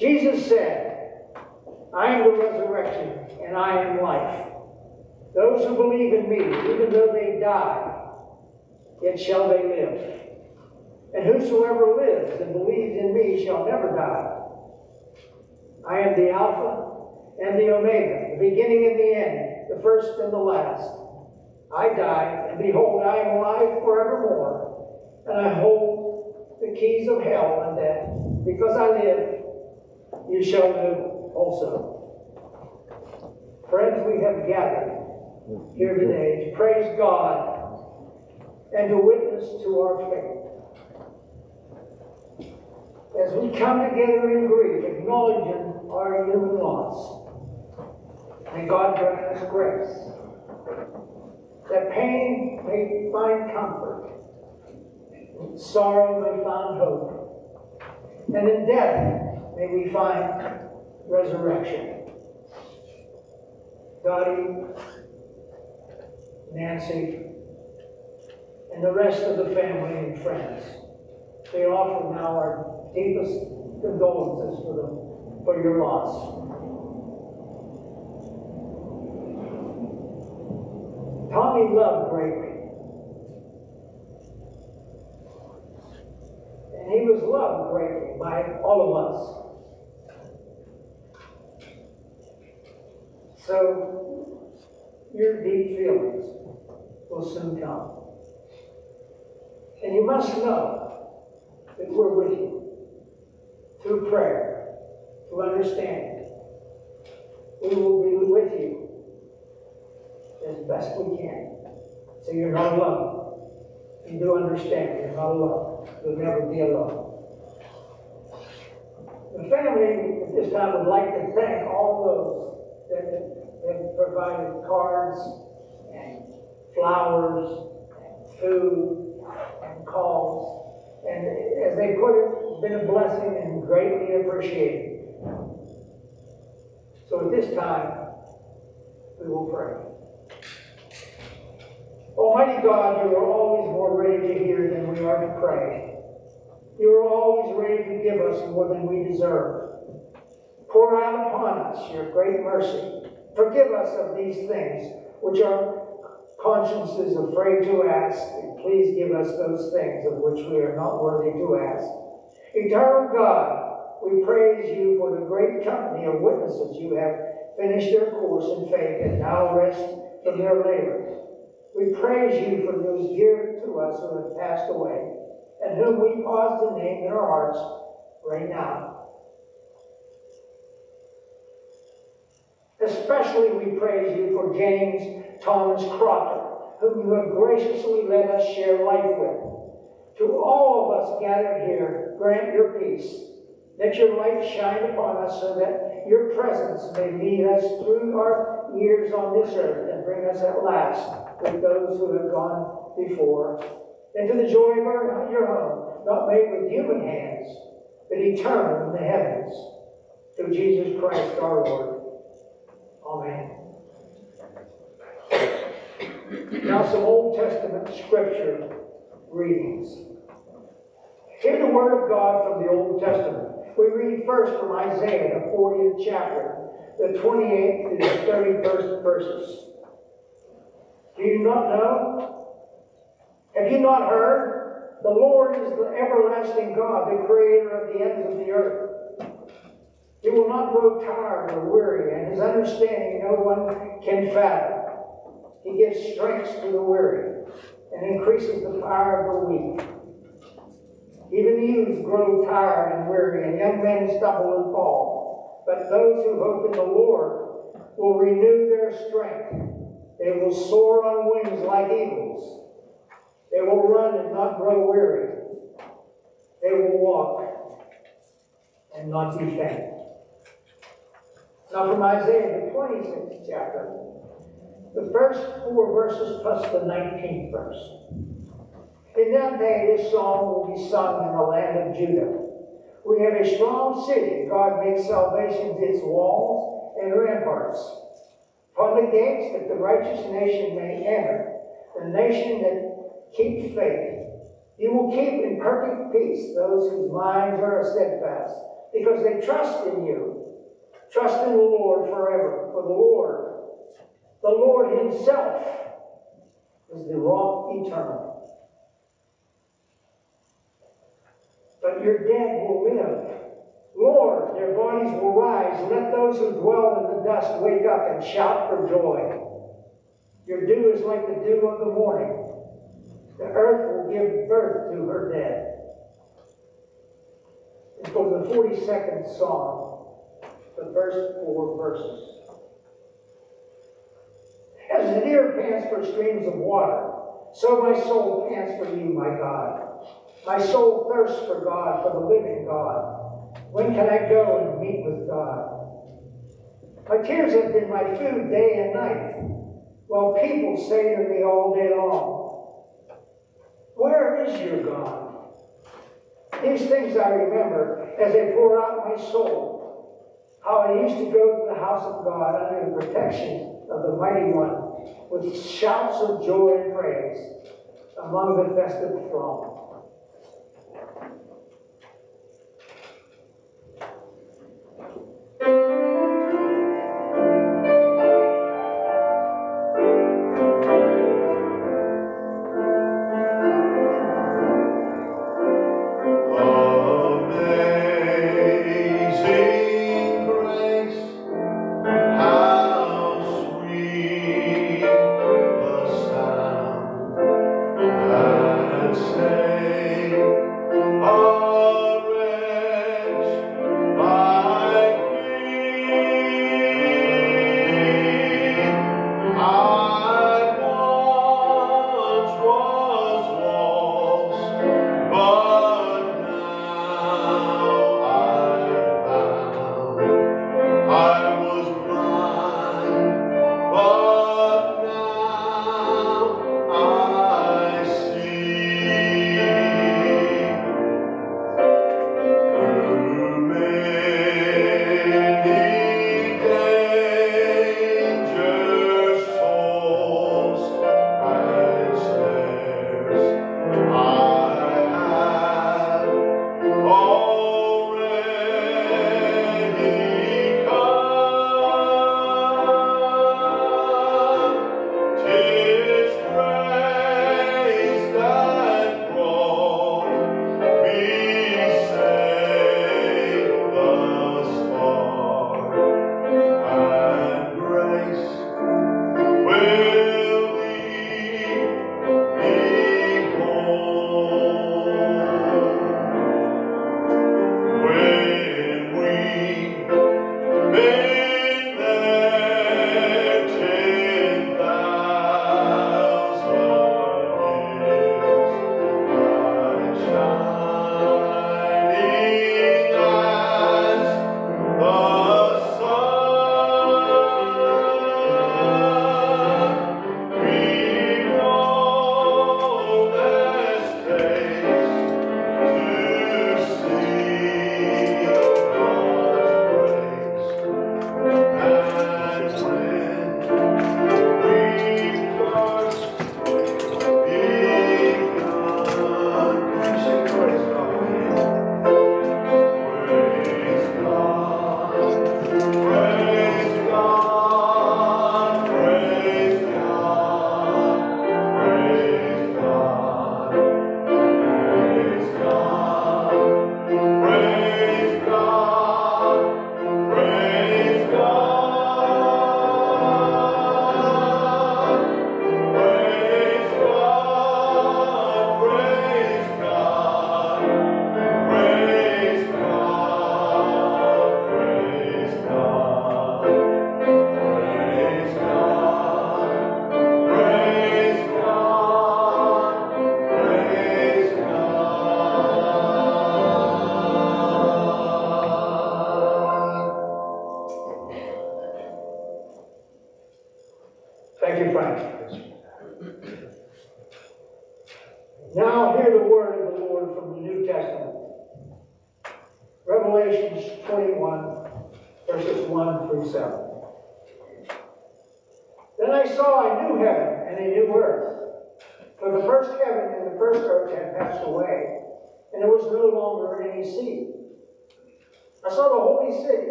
Jesus said, I am the resurrection and I am life. Those who believe in me, even though they die, yet shall they live. And whosoever lives and believes in me shall never die. I am the Alpha and the Omega, the beginning and the end, the first and the last. I die, and behold, I am alive forevermore, and I hold the keys of hell and death. Because I live, you shall know also. Friends, we have gathered here today to praise God and to witness to our faith. As we come together in grief, acknowledging our human loss, and God grant us grace that pain may find comfort, sorrow may find hope, and in death May we find resurrection. Dottie, Nancy, and the rest of the family and friends. They offer now our deepest condolences for, them, for your loss. Tommy loved greatly. And he was loved greatly by all of us. So, your deep feelings will soon come. And you must know that we're with you through prayer, through understanding. We will be with you as best we can. So you're not alone. You do understand you're not alone. You'll never be alone. The family at this time would like to thank all those that have provided cards and flowers and food and calls. And as they put it, been a blessing and greatly appreciated. So at this time, we will pray. Almighty God, you are always more ready to hear than we are to pray. You are always ready to give us more than we deserve. Pour out upon us your great mercy. Forgive us of these things which our conscience is afraid to ask, and please give us those things of which we are not worthy to ask. Eternal God, we praise you for the great company of witnesses you have finished their course in faith and now rest from their labors. We praise you for those dear to us who have passed away and whom we pause to name in our hearts right now. Especially we praise you for James Thomas Crocker, whom you have graciously let us share life with. To all of us gathered here, grant your peace. Let your light shine upon us so that your presence may lead us through our years on this earth and bring us at last with those who have gone before into the joy of our, your home, not made with human hands, but eternal in the heavens, through Jesus Christ our Lord. Amen. Now, some Old Testament scripture readings. Hear the word of God from the Old Testament. We read first from Isaiah, the 40th chapter, the 28th to the 31st verses. Do you not know? Have you not heard? The Lord is the everlasting God, the creator of the ends of the earth. He will not grow tired or weary, and his understanding no one can fathom. He gives strength to the weary and increases the power of the weak. Even youths grow tired and weary, and young men stumble and fall. But those who hope in the Lord will renew their strength. They will soar on wings like eagles. They will run and not grow weary. They will walk and not be faint. Now, from Isaiah, the 26th chapter, the first four verses plus the 19th verse. In that day, this song will be sung in the land of Judah. We have a strong city. God makes salvation its walls and ramparts. From the gates that the righteous nation may enter, the nation that keeps faith. You will keep in perfect peace those whose minds are steadfast, because they trust in you. Trust in the Lord forever, for the Lord, the Lord Himself, is the rock eternal. But your dead will live. Lord, their bodies will rise. Let those who dwell in the dust wake up and shout for joy. Your dew is like the dew of the morning. The earth will give birth to her dead. And from the 42nd Psalm, the first four verses. As the deer pants for streams of water, so my soul pants for you, my God. My soul thirsts for God, for the living God. When can I go and meet with God? My tears have been my food day and night, while people say to me all day long, Where is your God? These things I remember as I pour out my soul how I used to go to the house of God under the protection of the Mighty One with shouts of joy and praise among the festive throng.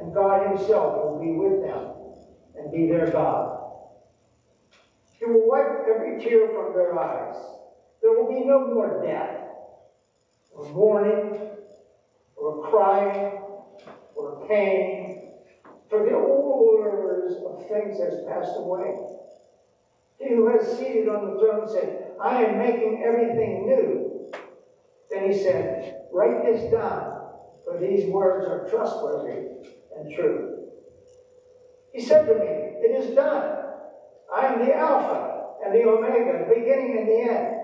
And God himself will be with them and be their God. He will wipe every tear from their eyes. There will be no more death, or mourning, or crying, or pain, for the old orders of things has passed away. He who has seated on the throne said, I am making everything new. Then he said, Write this down for these words are trustworthy and true. He said to me, It is done. I am the Alpha and the Omega, the beginning and the end.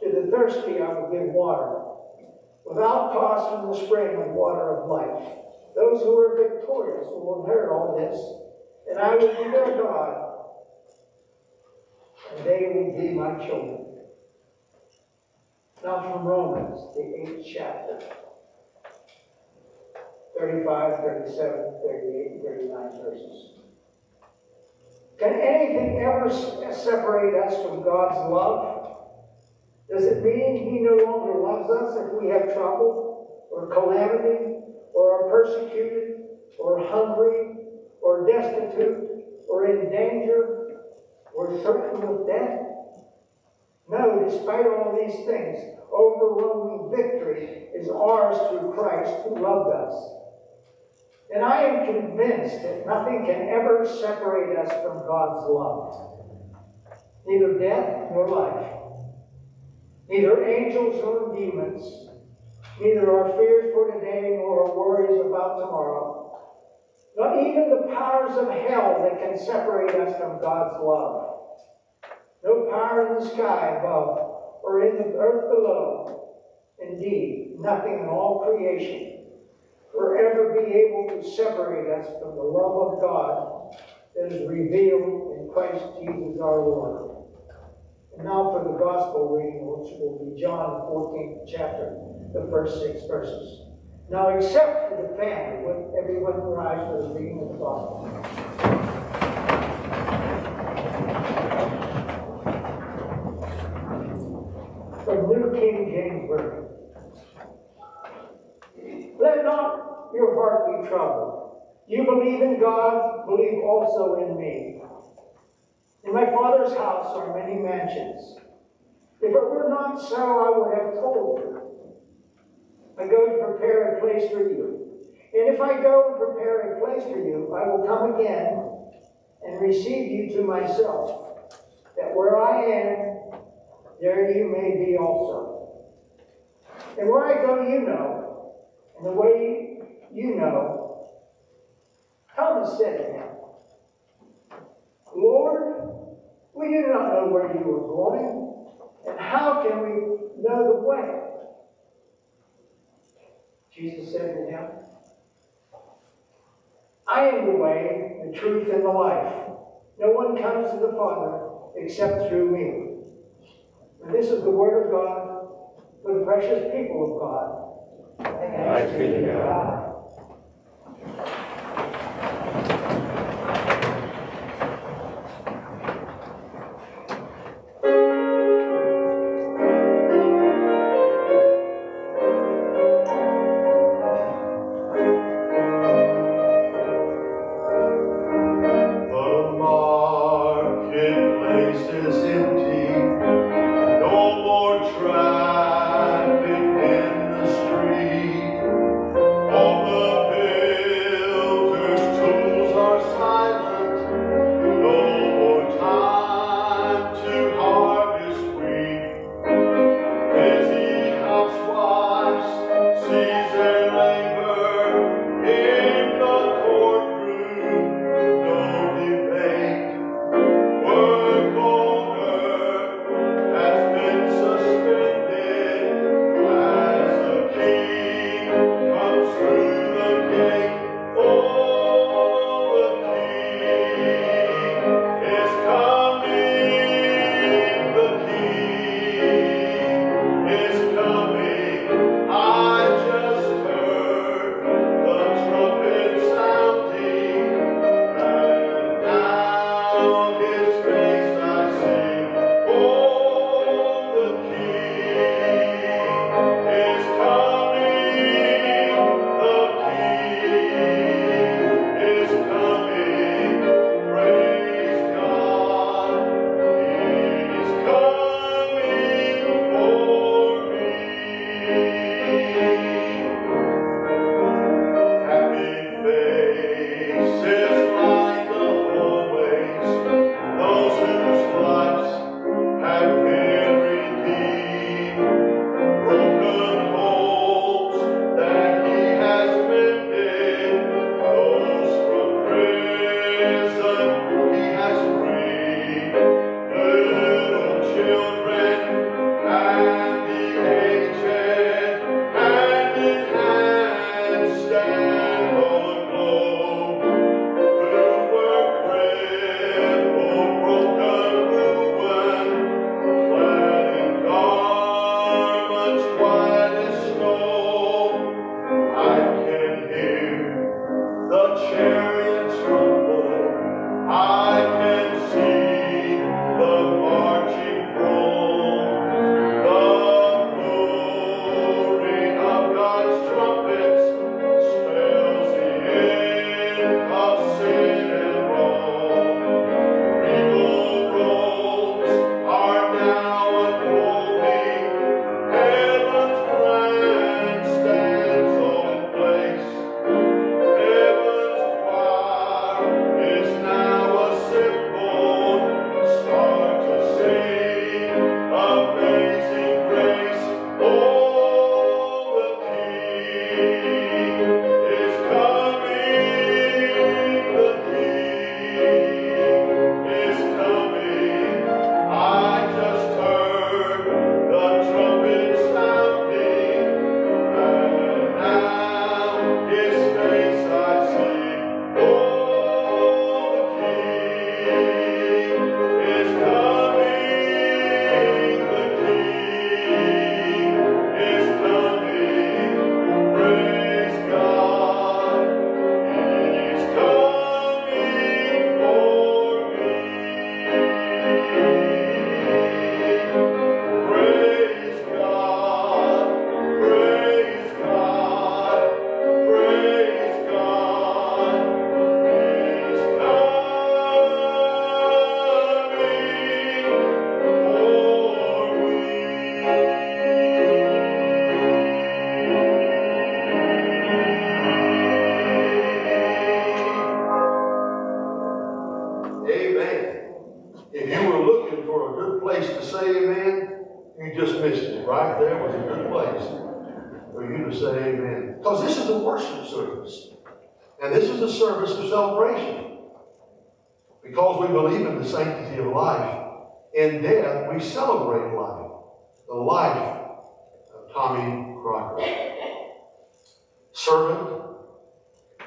To the thirsty I will give water, without cost from the spring of water of life. Those who are victorious will inherit all this, and I will be their God, and they will be my children. Now from Romans, the eighth chapter. 35, 37, 38, 39 verses. Can anything ever uh, separate us from God's love? Does it mean He no longer loves us if we have trouble, or calamity, or are persecuted, or hungry, or destitute, or in danger, or threatened with death? No, despite all these things, overwhelming victory is ours through Christ who loved us. And I am convinced that nothing can ever separate us from God's love. Neither death nor life. Neither angels nor demons. Neither our fears for today nor our worries about tomorrow. Not even the powers of hell that can separate us from God's love. No power in the sky above or in the earth below. Indeed, nothing in all creation forever be able to separate us from the love of God that is revealed in Christ Jesus our Lord. And now for the gospel reading, which will be John 14th chapter, the first six verses. Now, except for the family, everyone rise for the reading of the gospel? From New King James Version. Let not your heart be troubled. You believe in God, believe also in me. In my Father's house are many mansions. If it were not so, I would have told you. I go to prepare a place for you. And if I go and prepare a place for you, I will come again and receive you to myself, that where I am, there you may be also. And where I go, you know and the way you know, Thomas said to him, Lord, we do not know where you are going, and how can we know the way? Jesus said to him, I am the way, the truth, and the life. No one comes to the Father except through me. And this is the Word of God for the precious people of God. Thanks be to God. Servant,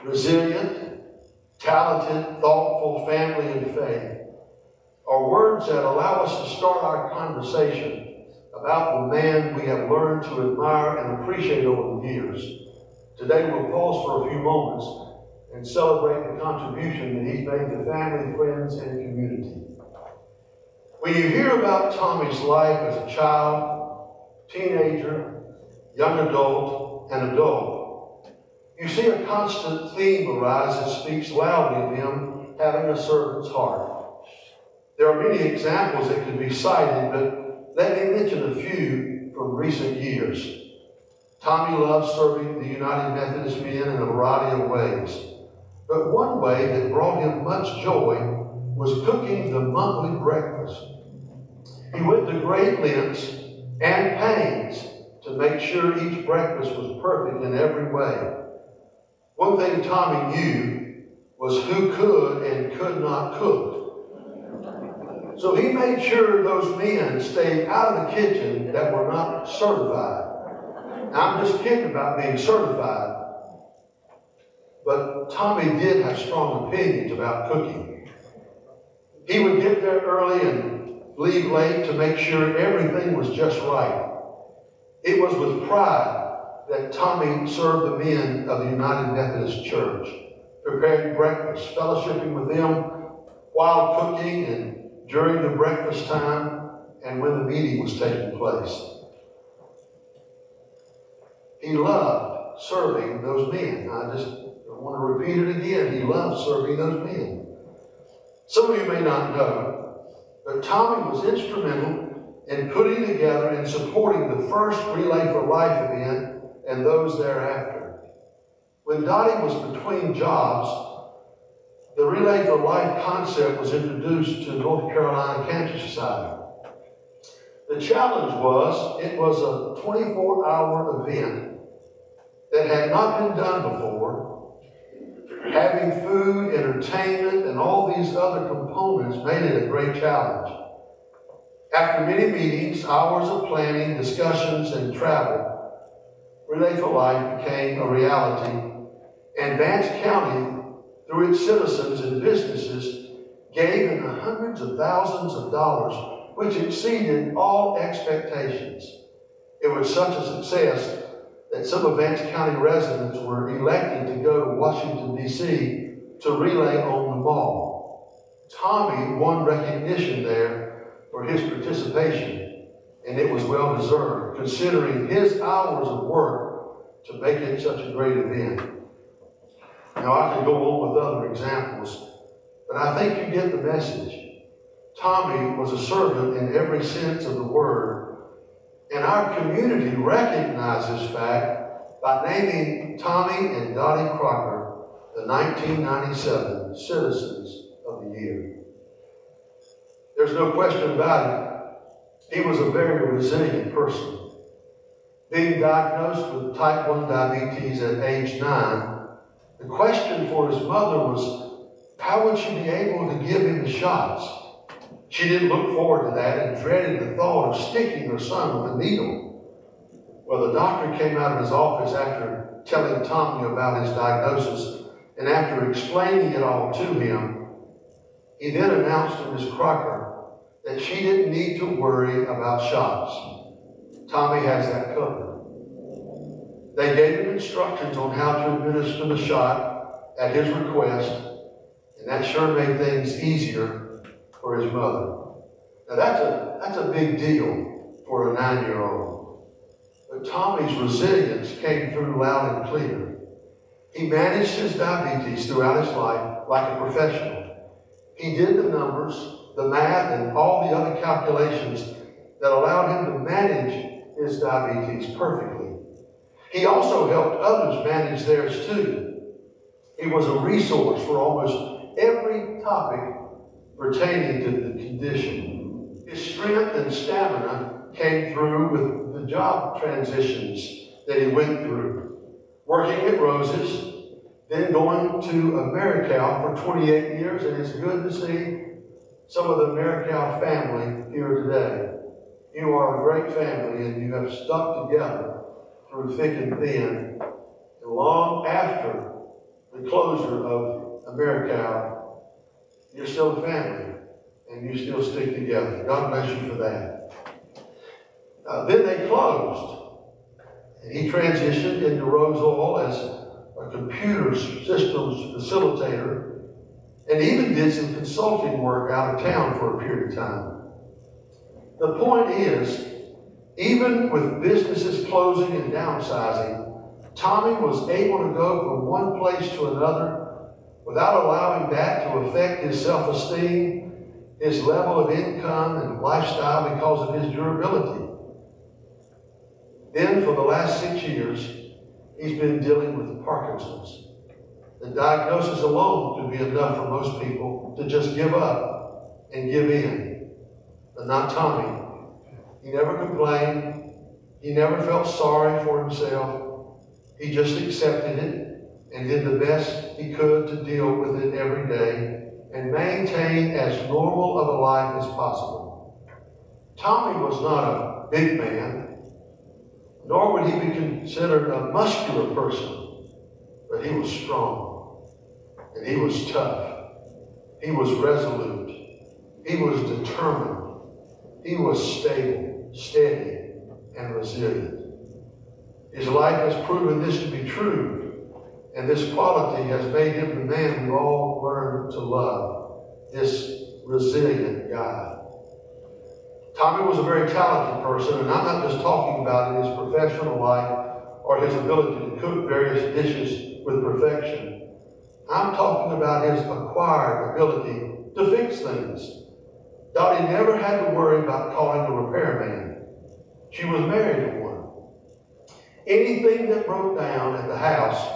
resilient, talented, thoughtful, family, and faith are words that allow us to start our conversation about the man we have learned to admire and appreciate over the years. Today we'll pause for a few moments and celebrate the contribution that he's made to family, friends, and community. When you hear about Tommy's life as a child, teenager, young adult, and adult, you see a constant theme arise that speaks loudly of him having a servant's heart. There are many examples that could be cited, but let me mention a few from recent years. Tommy loved serving the United Methodist men in a variety of ways. But one way that brought him much joy was cooking the monthly breakfast. He went to great lengths and pains to make sure each breakfast was perfect in every way. One thing Tommy knew was who could and could not cook. So he made sure those men stayed out of the kitchen that were not certified. I'm just kidding about being certified. But Tommy did have strong opinions about cooking. He would get there early and leave late to make sure everything was just right. It was with pride that Tommy served the men of the United Methodist Church, preparing breakfast, fellowshipping with them while cooking and during the breakfast time and when the meeting was taking place. He loved serving those men. I just want to repeat it again. He loved serving those men. Some of you may not know, but Tommy was instrumental in putting together and supporting the first Relay for Life event and those thereafter. When Dottie was between jobs, the Relay for Life concept was introduced to North Carolina Cancer Society. The challenge was it was a 24 hour event that had not been done before having food, entertainment, and all these other components made it a great challenge. After many meetings, hours of planning, discussions, and travel, Relay for Life became a reality, and Vance County, through its citizens and businesses, gave in the hundreds of thousands of dollars, which exceeded all expectations. It was such a success that some of Vance County residents were elected to go to Washington, D.C. to relay on the ball. Tommy won recognition there for his participation, and it was well deserved, considering his hours of work to make it such a great event. Now, I could go on with other examples, but I think you get the message. Tommy was a servant in every sense of the word and our community recognizes this fact by naming Tommy and Dottie Crocker the 1997 Citizens of the Year. There's no question about it. He was a very resilient person. Being diagnosed with type 1 diabetes at age 9, the question for his mother was how would she be able to give him the shots? She didn't look forward to that and dreaded the thought of sticking her son with a needle. Well, the doctor came out of his office after telling Tommy about his diagnosis, and after explaining it all to him, he then announced to Miss Crocker that she didn't need to worry about shots. Tommy has that covered. They gave him instructions on how to administer the shot at his request, and that sure made things easier for his mother. Now that's a, that's a big deal for a nine-year-old. But Tommy's resilience came through loud and clear. He managed his diabetes throughout his life like a professional. He did the numbers, the math, and all the other calculations that allowed him to manage his diabetes perfectly. He also helped others manage theirs too. He was a resource for almost every topic pertaining to the condition. His strength and stamina came through with the job transitions that he went through. Working at Roses, then going to Americal for 28 years, and it's good to see some of the Americal family here today. You are a great family, and you have stuck together through thick and thin. And long after the closure of Americal, you're still a family, and you still stick together. God bless you for that. Uh, then they closed. And he transitioned into Rose Oil as a computer systems facilitator and even did some consulting work out of town for a period of time. The point is, even with businesses closing and downsizing, Tommy was able to go from one place to another without allowing that to affect his self esteem, his level of income, and lifestyle because of his durability. Then, for the last six years, he's been dealing with Parkinson's. The diagnosis alone could be enough for most people to just give up and give in. But not Tommy. He never complained. He never felt sorry for himself. He just accepted it and did the best he could to deal with it every day and maintain as normal of a life as possible. Tommy was not a big man, nor would he be considered a muscular person, but he was strong and he was tough. He was resolute. He was determined. He was stable, steady, and resilient. His life has proven this to be true, and this quality has made him the man we all learned to love, this resilient guy. Tommy was a very talented person, and I'm not just talking about in his professional life or his ability to cook various dishes with perfection. I'm talking about his acquired ability to fix things. Dottie never had to worry about calling a repairman. She was married to one. Anything that broke down at the house,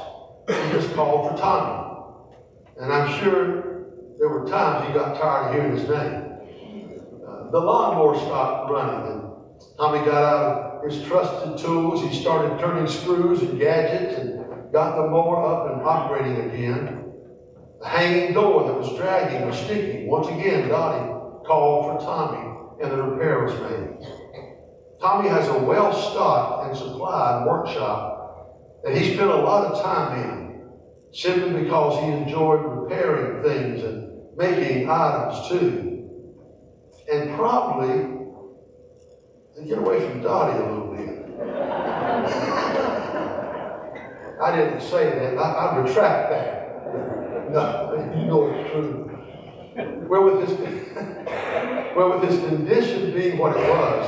she just called for Tommy. And I'm sure there were times he got tired of hearing his name. Uh, the lawnmower stopped running, and Tommy got out of his trusted tools. He started turning screws and gadgets and got the mower up and operating again. The hanging door that was dragging was sticky. Once again, Dottie called for Tommy, and the repair was made. Tommy has a well stocked and supplied workshop that he spent a lot of time in simply because he enjoyed repairing things and making items too. And probably, and get away from Dottie a little bit. I didn't say that. I, I retract that. No, you know it's true. Well, with his, well, with this condition being what it was,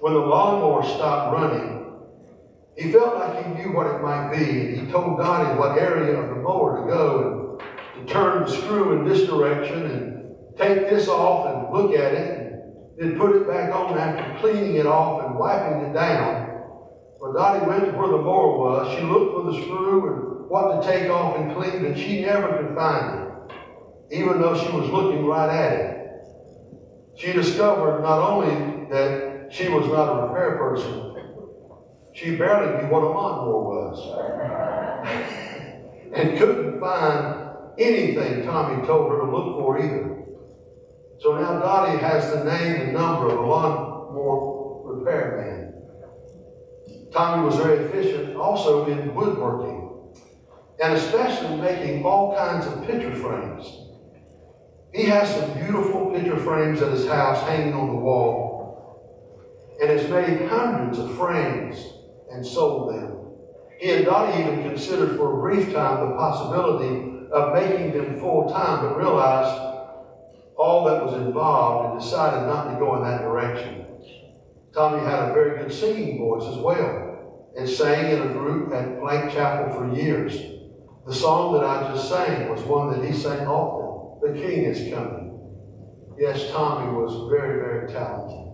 when the lawnmower stopped running, he felt like he knew what it might be, he told God in what area of the mower to go and to turn the screw in this direction and take this off and look at it, and then put it back on after cleaning it off and wiping it down. Well, Dottie went to where the mower was. She looked for the screw and what to take off and clean, but she never could find it, even though she was looking right at it. She discovered not only that she was not a repair person. She barely knew what a lawnmower was. and couldn't find anything Tommy told her to look for either. So now Dottie has the name and number of a lawnmower repairman. Tommy was very efficient also in woodworking, and especially making all kinds of picture frames. He has some beautiful picture frames at his house hanging on the wall and has made hundreds of frames and sold them. He had not even considered for a brief time the possibility of making them full time, but realized all that was involved and decided not to go in that direction. Tommy had a very good singing voice as well and sang in a group at Blank Chapel for years. The song that I just sang was one that he sang often The King is Coming. Yes, Tommy was very, very talented.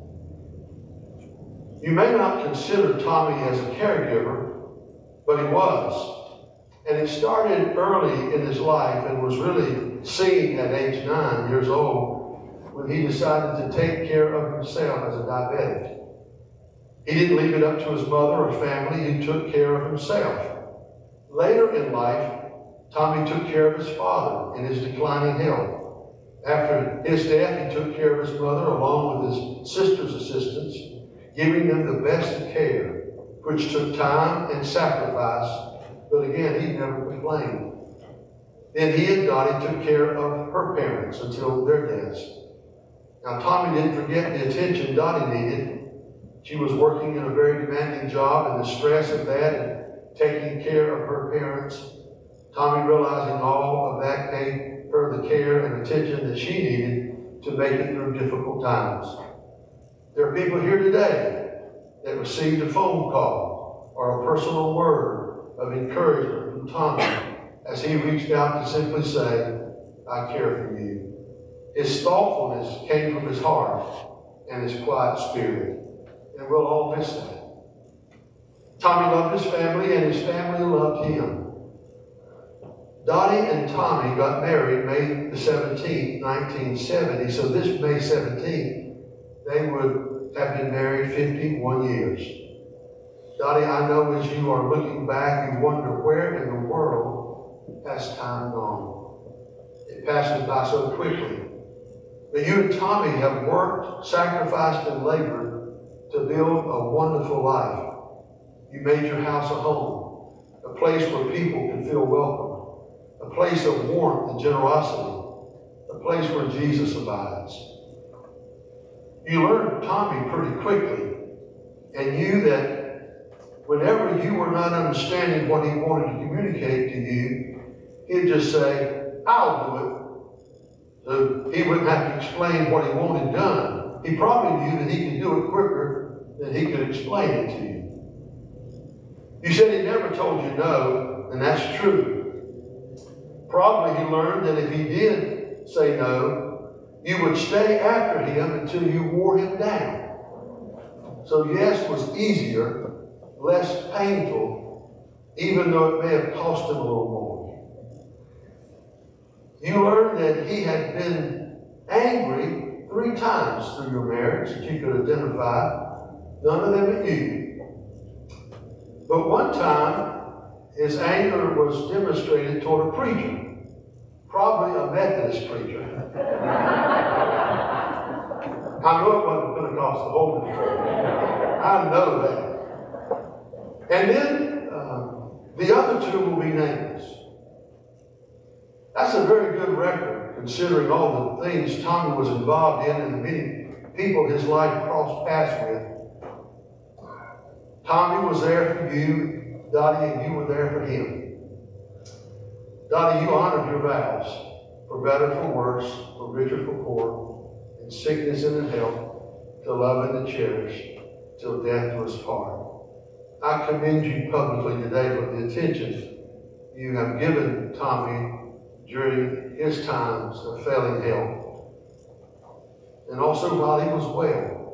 You may not consider Tommy as a caregiver, but he was. And it started early in his life and was really seen at age nine years old when he decided to take care of himself as a diabetic. He didn't leave it up to his mother or family, he took care of himself. Later in life, Tommy took care of his father in his declining health. After his death, he took care of his mother along with his sister's assistance, giving them the best of care, which took time and sacrifice, but again, he never complained. Then he and Dottie took care of her parents until their deaths. Now, Tommy didn't forget the attention Dottie needed. She was working in a very demanding job, and the stress of that and taking care of her parents. Tommy, realizing all of that, gave her the care and attention that she needed to make it through difficult times. There are people here today that received a phone call or a personal word of encouragement from Tommy as he reached out to simply say, I care for you. His thoughtfulness came from his heart and his quiet spirit. And we'll all miss that. Tommy loved his family, and his family loved him. Dottie and Tommy got married May the 17th, 1970. So this May 17th, they would have been married 51 years. Dottie, I know as you are looking back, you wonder where in the world has time gone? It passes by so quickly. But you and Tommy have worked, sacrificed, and labored to build a wonderful life. You made your house a home, a place where people can feel welcome, a place of warmth and generosity, a place where Jesus abides. You learned Tommy pretty quickly and knew that whenever you were not understanding what he wanted to communicate to you, he'd just say, I'll do it. So he wouldn't have to explain what he wanted done. He probably knew that he could do it quicker than he could explain it to you. You said he never told you no, and that's true. Probably he learned that if he did say no, you would stay after him until you wore him down. So yes was easier, less painful, even though it may have cost him a little more. You learned that he had been angry three times through your marriage that you could identify, none of them at you. But one time, his anger was demonstrated toward a preacher, probably a Methodist preacher. I know it wasn't Pentecostal Holy. I know that. And then uh, the other two will be nameless. That's a very good record, considering all the things Tommy was involved in and the many people his life crossed paths with. Tommy was there for you, Dottie, and you were there for him. Dottie, you honored your vows, for better, for worse, for richer, for poor, in sickness and in health, to love and to cherish, till death do us part. I commend you publicly today for the attention you have given Tommy during his times of failing health, and also while he was well.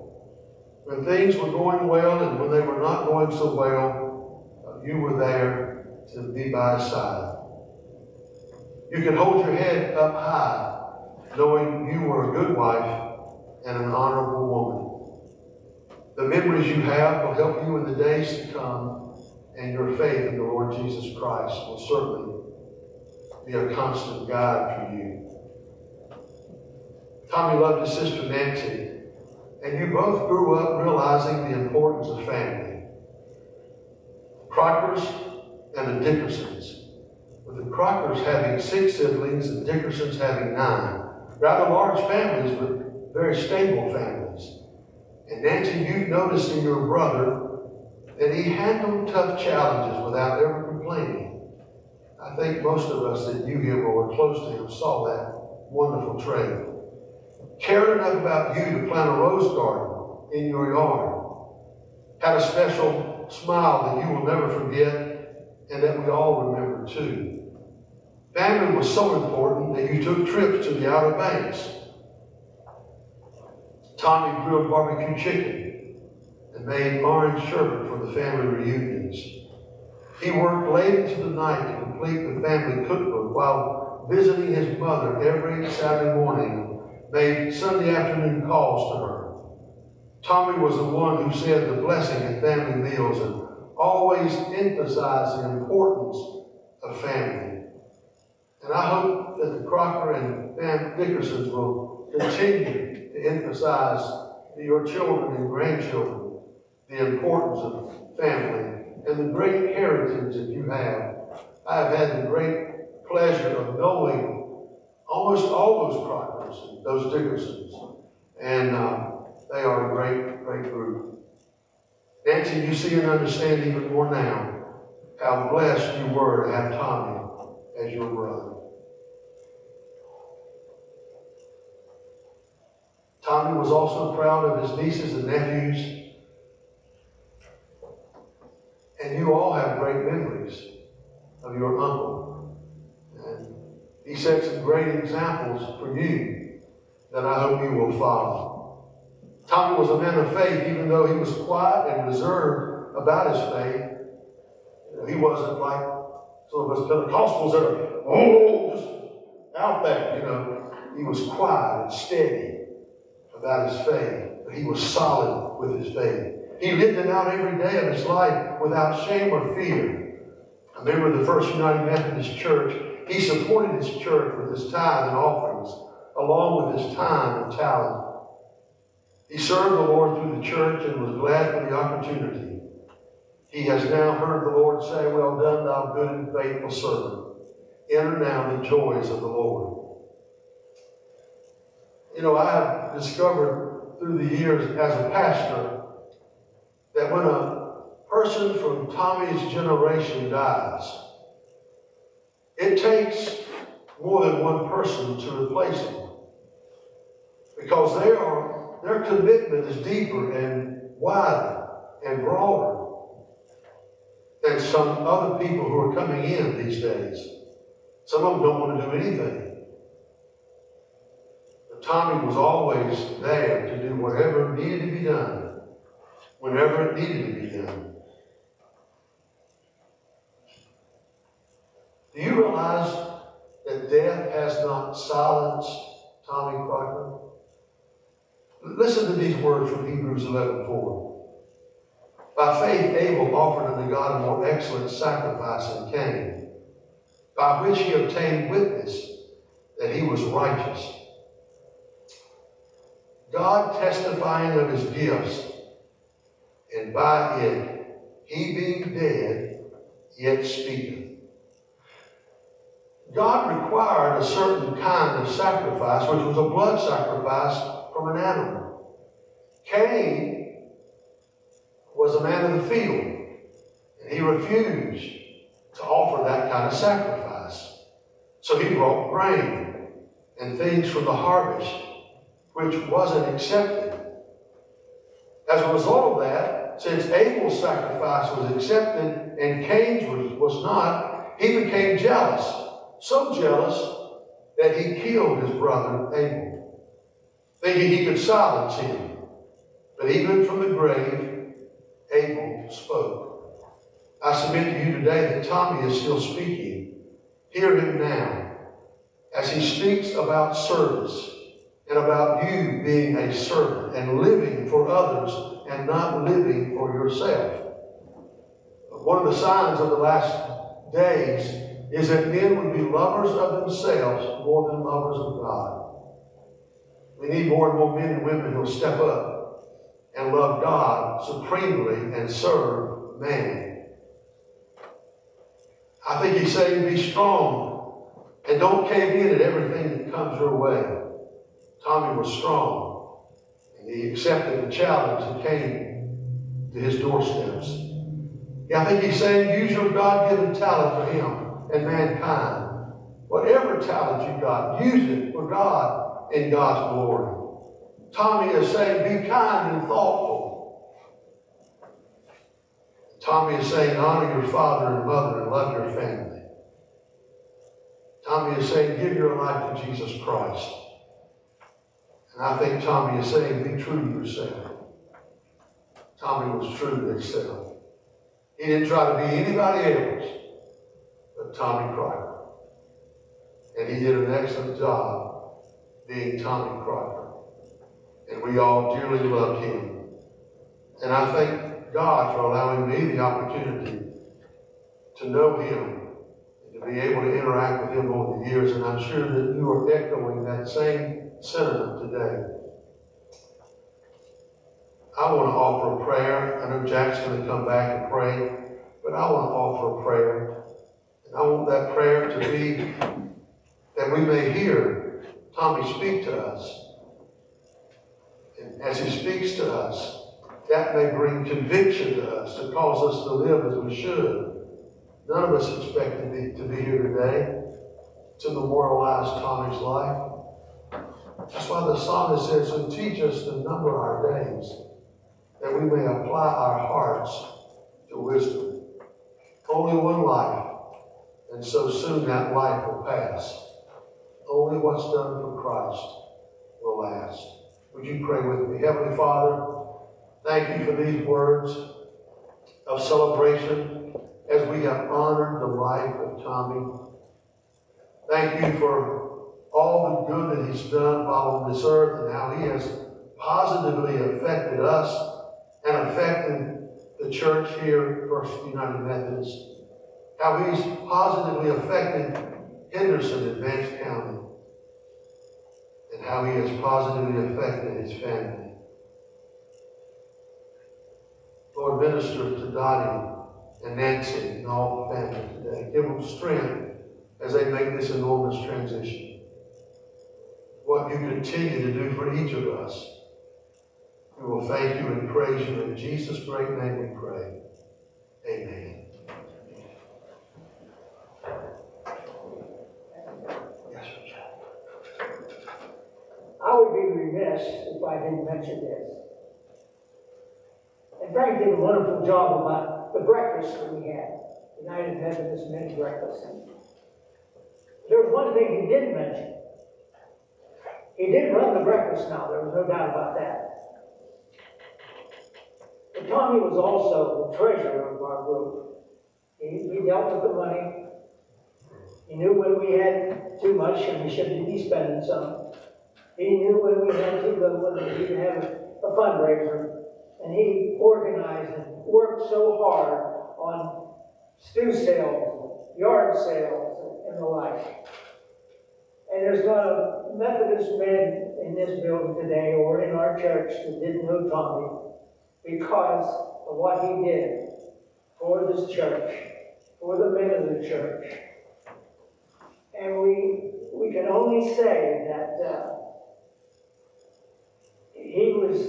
When things were going well and when they were not going so well, uh, you were there to be by his side. You could hold your head up high, knowing you were a good wife and an honorable woman. The memories you have will help you in the days to come, and your faith in the Lord Jesus Christ will certainly be a constant guide for you. Tommy loved his sister Nancy, and you both grew up realizing the importance of family. Crockers and the Dickersons, with the Crockers having six siblings and Dickersons having nine. Rather large families, but very stable families. And Nancy, you've noticed in your brother that he handled tough challenges without ever complaining. I think most of us that knew him or were close to him saw that wonderful trait. Cared enough about you to plant a rose garden in your yard. Had a special smile that you will never forget and that we all remember too. Family was so important that you took trips to the Outer Banks. Tommy grilled barbecue chicken and made orange sherbet for the family reunions. He worked late into the night to complete the family cookbook while visiting his mother every Saturday morning made Sunday afternoon calls to her. Tommy was the one who said the blessing at family meals and always emphasized the importance of family. And I hope that the Crocker and Van Dickersons will continue to emphasize to your children and grandchildren the importance of family and the great heritage that you have. I have had the great pleasure of knowing almost all those and those Dickersons. And uh, they are a great, great group. Nancy, you see and understand even more now how blessed you were to have Tommy as your brother. Tommy was also proud of his nieces and nephews. And you all have great memories of your uncle. He set some great examples for you that I hope you will follow. Tommy was a man of faith, even though he was quiet and reserved about his faith. He wasn't like some of us Pentecostals that are, oh, just out there, you know. He was quiet and steady about his faith, but he was solid with his faith. He lived it out every day of his life without shame or fear. Member of the First United Methodist Church, he supported his church with his tithe and offerings, along with his time and talent. He served the Lord through the church and was glad for the opportunity. He has now heard the Lord say, Well done, thou good and faithful servant. Enter now the joys of the Lord. You know, I have discovered through the years as a pastor that when a person from Tommy's generation dies, it takes more than one person to replace him. Because they are, their commitment is deeper and wider and broader than some other people who are coming in these days. Some of them don't want to do anything. Tommy was always there to do whatever needed to be done, whenever it needed to be done. Do you realize that death has not silenced Tommy Crocker? Listen to these words from Hebrews 11:4. By faith, Abel offered unto God a more excellent sacrifice than Cain, by which he obtained witness that he was righteous God testifying of his gifts, and by it he being dead yet speaketh. God required a certain kind of sacrifice, which was a blood sacrifice from an animal. Cain was a man of the field, and he refused to offer that kind of sacrifice. So he brought grain and things from the harvest which wasn't accepted. As a result of that, since Abel's sacrifice was accepted and Cain's was, was not, he became jealous. So jealous that he killed his brother Abel, thinking he could silence him. But even from the grave, Abel spoke. I submit to you today that Tommy is still speaking. Hear him now as he speaks about service and about you being a servant and living for others and not living for yourself. One of the signs of the last days is that men would be lovers of themselves more than lovers of God. We need more and more men and women who will step up and love God supremely and serve man. I think he's saying be strong and don't cave in at everything that comes your way. Tommy was strong, and he accepted the challenge that came to his doorsteps. Yeah, I think he's saying use your God given talent for him and mankind. Whatever talent you got, use it for God in God's glory. Tommy is saying be kind and thoughtful. Tommy is saying honor your father and mother and love your family. Tommy is saying give your life to Jesus Christ. And I think Tommy is saying, be true to yourself. Tommy was true to himself. He didn't try to be anybody else Tommy Crocker. And he did an excellent job being Tommy Crocker. And we all dearly loved him. And I thank God for allowing me the opportunity to know him and to be able to interact with him over the years. And I'm sure that you are echoing that same sentiment today. I want to offer a prayer. I know Jack's going to come back and pray, but I want to offer a prayer. I want that prayer to be that we may hear Tommy speak to us. And as he speaks to us, that may bring conviction to us to cause us to live as we should. None of us expect to be, to be here today to memorialize Tommy's life. That's why the psalmist says, "And teach us to number our days, that we may apply our hearts to wisdom. Only one life, and so soon that life will pass. Only what's done for Christ will last. Would you pray with me? Heavenly Father, thank you for these words of celebration as we have honored the life of Tommy. Thank you for all the good that he's done while on this earth and how he has positively affected us and affected the church here, First United Methodist. How he's positively affected Henderson and Vance County. And how he has positively affected his family. Lord, minister to Dottie and Nancy and all the family today. Give them strength as they make this enormous transition. What you continue to do for each of us. We will thank you and praise you. In Jesus' great name we pray. Amen. Yes, sir. I would be remiss if I didn't mention this. And Frank did a wonderful job about the breakfast that we had, United Methodist Men's Breakfast. There was one thing he didn't mention. He did run the breakfast now, there was no doubt about that. But Tommy was also the treasurer of our group. He, he dealt with the money. He knew when we had too much and we should be spending some. He knew when we had too little and we could have a fundraiser. And he organized and worked so hard on stew sales, yard sales, and the like. And there's not a Methodist man in this building today or in our church that didn't know Tommy because of what he did for this church, for the men of the church. And we, we can only say that uh, was,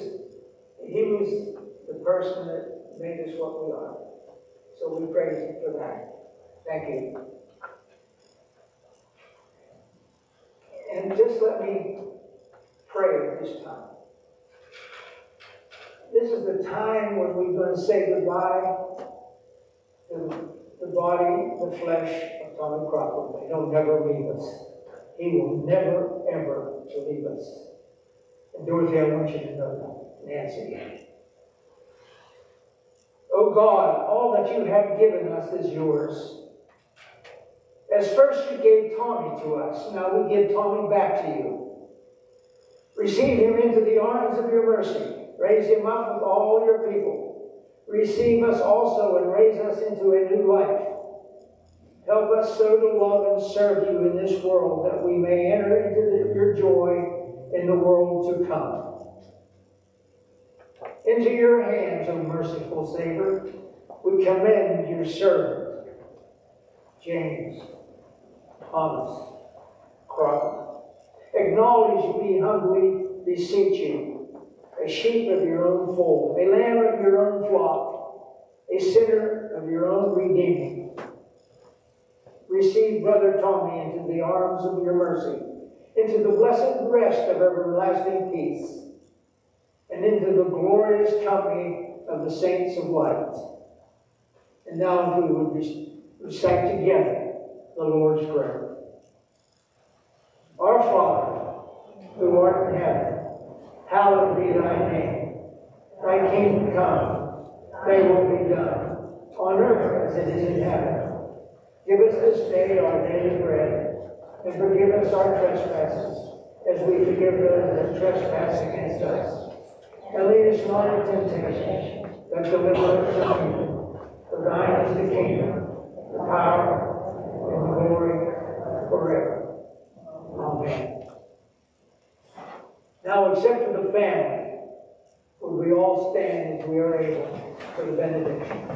he was the person that made us what we are. So we praise him for that. Thank you. And just let me pray at this time. This is the time when we're going to say goodbye to the body, the flesh of Tommy Crocker. He'll never leave us. He will never, ever leave us. Dorothy, I want you to know that. Nancy. Oh God, all that you have given us is yours. As first you gave Tommy to us, now we give Tommy back to you. Receive him into the arms of your mercy. Raise him up with all your people. Receive us also and raise us into a new life. Help us so to love and serve you in this world that we may enter into the, your joy in the world to come. Into your hands, O merciful Savior, we commend your servant, James Thomas Crocker. Acknowledge me humbly beseech you, a sheep of your own fold, a lamb of your own flock, a sinner of your own redeeming. Receive Brother Tommy into the arms of your mercy, into the blessed rest of everlasting peace, and into the glorious company of the saints of light. And now we would recite together the Lord's Prayer. Our Father, who art in heaven, hallowed be thy name. Thy kingdom come, thy will be done, on earth as it is in heaven. Give us this day our daily bread, and forgive us our trespasses, as we forgive those that trespass against us. And lead us not into temptation, but deliver us from evil. For thine is the kingdom, the power, and the glory forever. Amen. Now, except for the family, would we all stand as we are able for the benediction?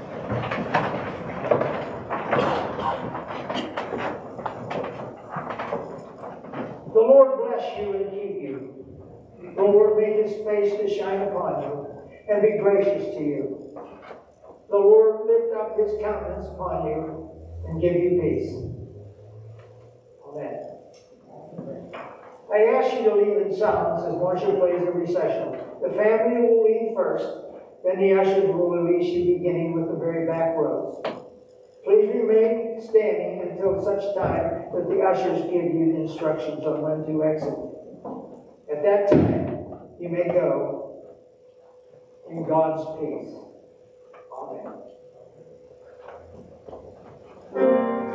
The Lord bless you and keep you. The Lord make his face to shine upon you and gracious to you. The Lord lift up his countenance upon you and give you peace. Amen. I ask you to leave in silence as Marshall plays the recessional. The family will leave first, then the ushers will release you beginning with the very back rows. Please remain standing until such time that the ushers give you the instructions on when to exit. At that time, you may go in God's peace. Amen.